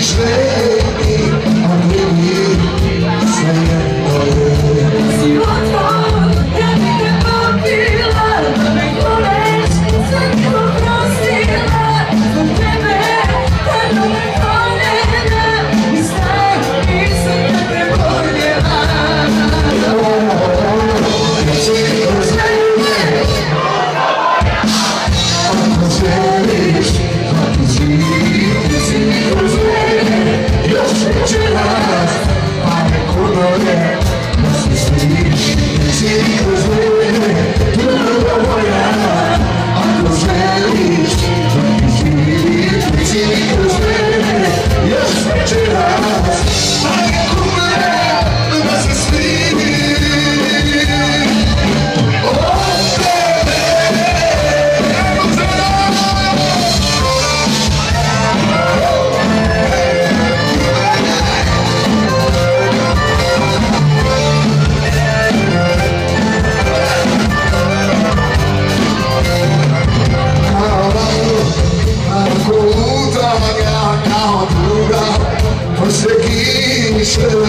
Você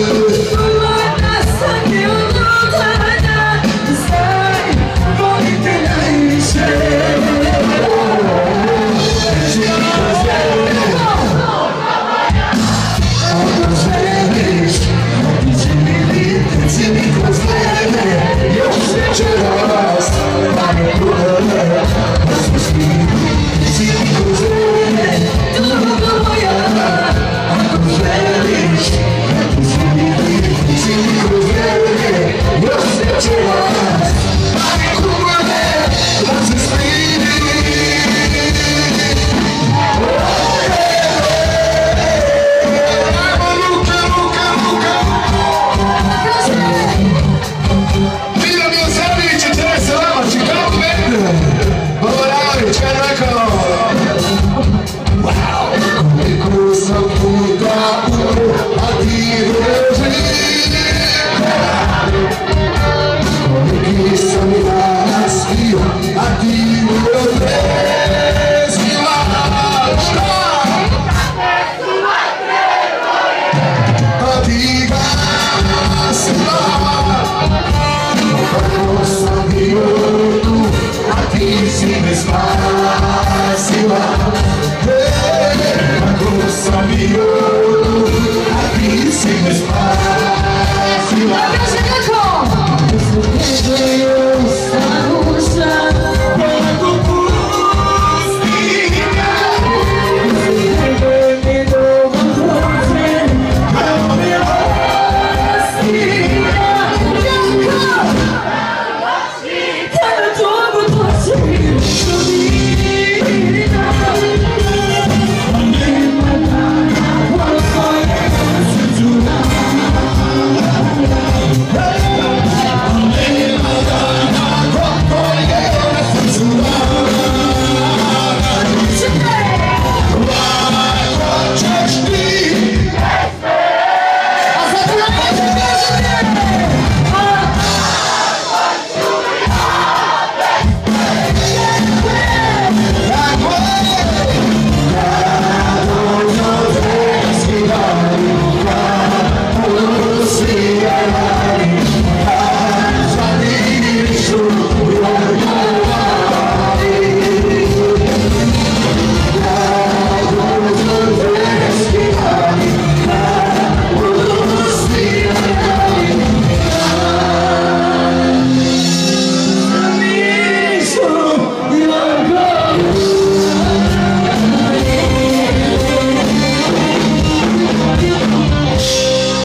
Deus. smile.